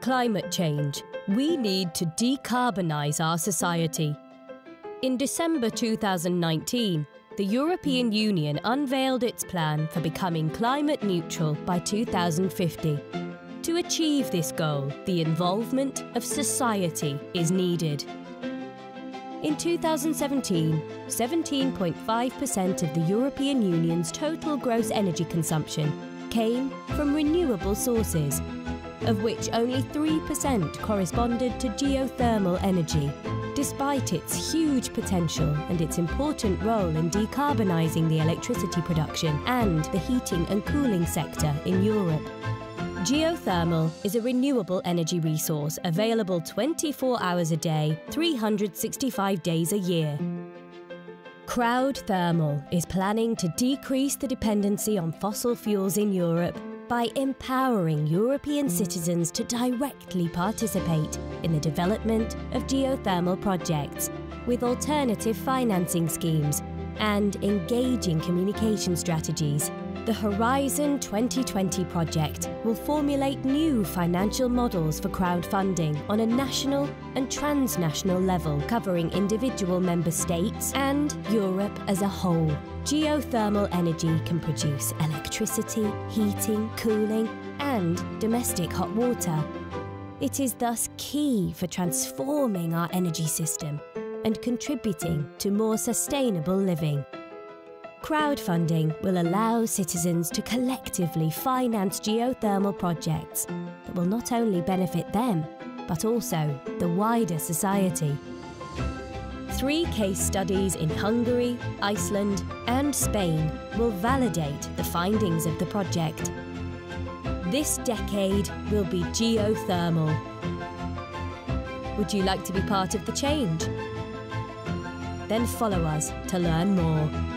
climate change, we need to decarbonise our society. In December 2019, the European Union unveiled its plan for becoming climate neutral by 2050. To achieve this goal, the involvement of society is needed. In 2017, 17.5% of the European Union's total gross energy consumption came from renewable sources, of which only 3% corresponded to geothermal energy, despite its huge potential and its important role in decarbonising the electricity production and the heating and cooling sector in Europe. Geothermal is a renewable energy resource available 24 hours a day, 365 days a year. CROWDTHERMAL is planning to decrease the dependency on fossil fuels in Europe by empowering European citizens to directly participate in the development of geothermal projects with alternative financing schemes and engaging communication strategies the Horizon 2020 project will formulate new financial models for crowdfunding on a national and transnational level, covering individual member states and Europe as a whole. Geothermal energy can produce electricity, heating, cooling, and domestic hot water. It is thus key for transforming our energy system and contributing to more sustainable living. Crowdfunding will allow citizens to collectively finance geothermal projects that will not only benefit them, but also the wider society. Three case studies in Hungary, Iceland, and Spain will validate the findings of the project. This decade will be geothermal. Would you like to be part of the change? Then follow us to learn more.